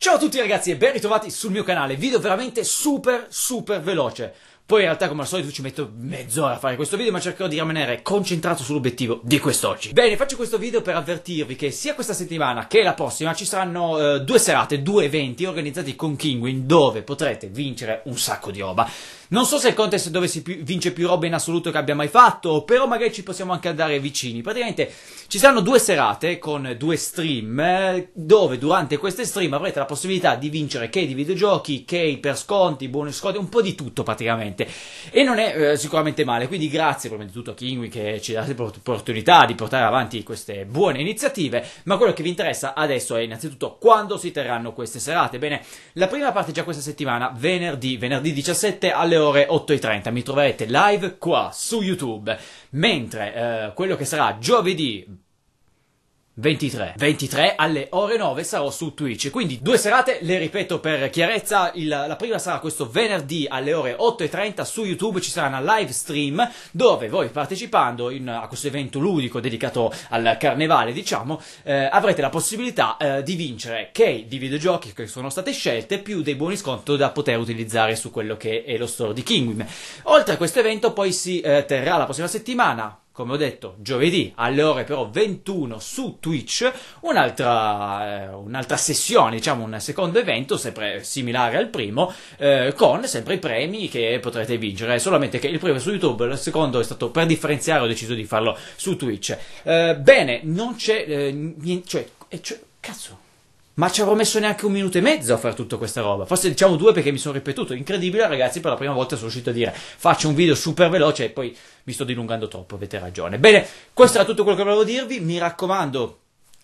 Ciao a tutti ragazzi e ben ritrovati sul mio canale, video veramente super super veloce. Poi in realtà come al solito ci metto mezz'ora a fare questo video ma cercherò di rimanere concentrato sull'obiettivo di quest'oggi. Bene, faccio questo video per avvertirvi che sia questa settimana che la prossima ci saranno eh, due serate, due eventi organizzati con Kingwin dove potrete vincere un sacco di roba. Non so se il contest dove si vince più roba in assoluto che abbia mai fatto, però magari ci possiamo anche andare vicini. Praticamente ci saranno due serate con due stream, eh, dove durante queste stream avrete la possibilità di vincere key di videogiochi, key per sconti, bonus sconti, un po' di tutto praticamente. E non è eh, sicuramente male, quindi grazie prima di tutto a Kingwin che ci dà l'opportunità di portare avanti queste buone iniziative, ma quello che vi interessa adesso è innanzitutto quando si terranno queste serate. Bene, la prima parte già questa settimana, venerdì, venerdì 17 alle ore 8.30. Mi troverete live qua su YouTube. Mentre eh, quello che sarà giovedì 23. 23 alle ore 9 sarò su Twitch. Quindi due serate, le ripeto per chiarezza. Il, la prima sarà questo venerdì alle ore 8.30 su YouTube. Ci sarà una live stream dove voi partecipando in, a questo evento ludico dedicato al carnevale, diciamo, eh, avrete la possibilità eh, di vincere key di videogiochi che sono state scelte più dei buoni sconto da poter utilizzare su quello che è lo store di Kingwin. Oltre a questo evento poi si eh, terrà la prossima settimana come ho detto, giovedì alle ore però 21 su Twitch, un'altra, eh, un'altra sessione, diciamo un secondo evento, sempre similare al primo, eh, con sempre i premi che potrete vincere, solamente che il primo è su YouTube, il secondo è stato per differenziare, ho deciso di farlo su Twitch. Eh, bene, non c'è, eh, niente, cioè, cioè, cazzo, ma ci avrò messo neanche un minuto e mezzo a fare tutta questa roba. Forse diciamo due perché mi sono ripetuto. Incredibile, ragazzi, per la prima volta sono riuscito a dire faccio un video super veloce e poi mi sto dilungando troppo, avete ragione. Bene, questo era tutto quello che volevo dirvi. Mi raccomando,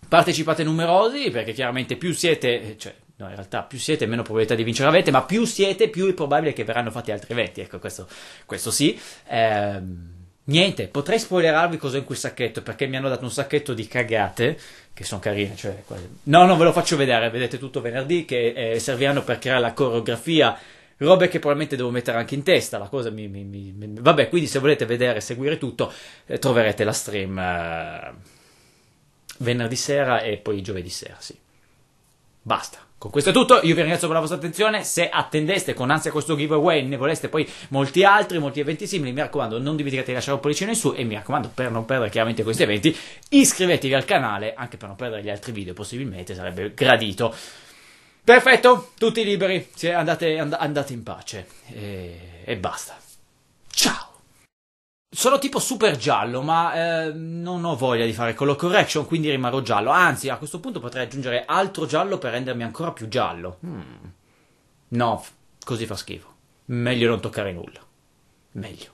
partecipate numerosi perché chiaramente più siete, cioè No, in realtà più siete, meno probabilità di vincere avete, ma più siete, più è probabile che verranno fatti altri eventi. Ecco, questo, questo sì. Ehm, Niente, potrei spoilerarvi cosa è in quel sacchetto perché mi hanno dato un sacchetto di cagate che sono carine. Cioè, no, non ve lo faccio vedere, vedete tutto venerdì che eh, serviranno per creare la coreografia. Robe che probabilmente devo mettere anche in testa. La cosa mi, mi, mi, Vabbè, quindi se volete vedere e seguire tutto, eh, troverete la stream eh, venerdì sera e poi giovedì sera, sì. Basta. Con questo è tutto, io vi ringrazio per la vostra attenzione, se attendeste con ansia questo giveaway, ne voleste poi molti altri, molti eventi simili, mi raccomando non dimenticate di lasciare un pollicino in su e mi raccomando per non perdere chiaramente questi eventi, iscrivetevi al canale, anche per non perdere gli altri video possibilmente, sarebbe gradito. Perfetto, tutti liberi, andate, and- andate in pace e, e basta. Ciao! Sono tipo super giallo, ma eh, non ho voglia di fare color correction, quindi rimarrò giallo. Anzi, a questo punto potrei aggiungere altro giallo per rendermi ancora più giallo. Hmm. No, così fa schifo. Meglio non toccare nulla. Meglio.